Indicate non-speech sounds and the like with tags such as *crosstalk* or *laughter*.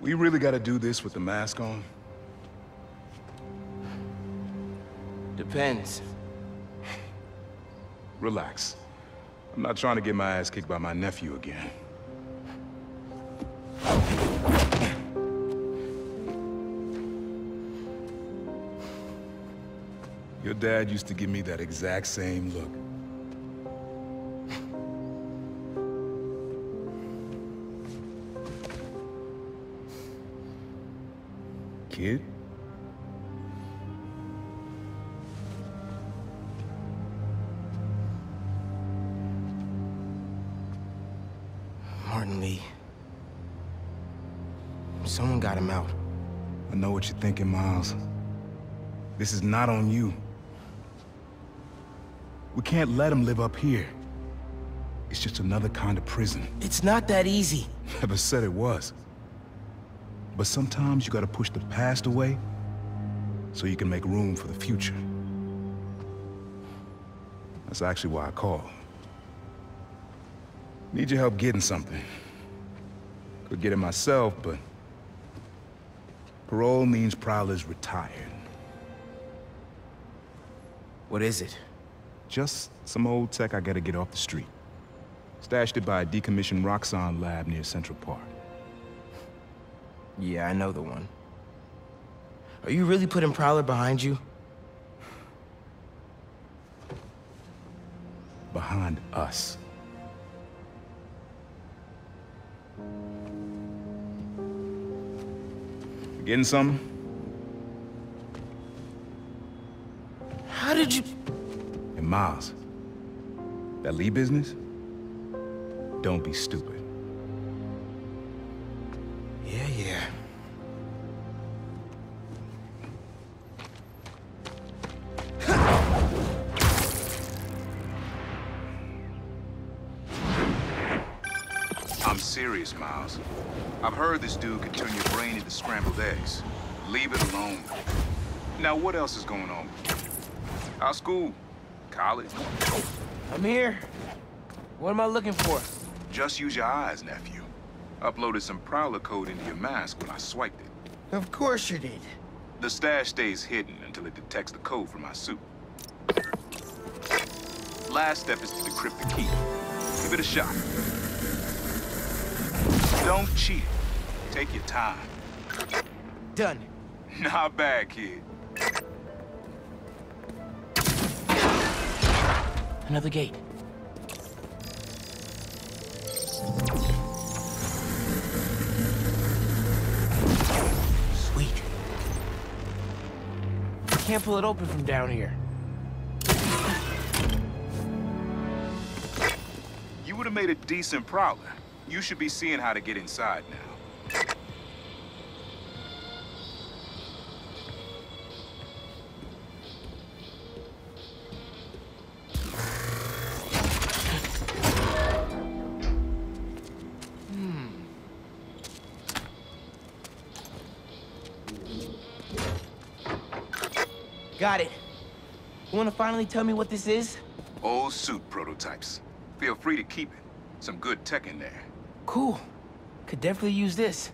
We really gotta do this with the mask on? Depends. Relax. I'm not trying to get my ass kicked by my nephew again. Your dad used to give me that exact same look. Kid? Martin Li. Someone got him out. I know what you're thinking, Miles. This is not on you. We can't let him live up here. It's just another kind of prison. It's not that easy. *laughs* Never said it was. But sometimes you gotta push the past away so you can make room for the future. That's actually why I called. Need your help getting something. Could get it myself, but... Parole means Prowler's retired. What is it? Just some old tech I gotta get off the street. Stashed it by a decommissioned Roxxon lab near Central Park. Yeah, I know the one. Are you really putting Prowler behind you? Behind us. You Getting something? How did you... And Miles, that Li business? Don't be stupid. Yeah, yeah. I'm serious, Miles. I've heard this dude can turn your brain into scrambled eggs. Leave it alone. Now, what else is going on? How's school? College? I'm here. What am I looking for? Just use your eyes, nephew. Uploaded some Prowler code into your mask when I swiped it. Of course you did. The stash stays hidden until it detects the code from my suit. Last step is to decrypt the key. Give it a shot. Don't cheat. Take your time. Done. *laughs* Not bad, kid. Another gate. Can't pull it open from down here. You would have made a decent prowler. You should be seeing how to get inside now. Got it. You wanna finally tell me what this is? Old suit prototypes. Feel free to keep it. Some good tech in there. Cool. Could definitely use this.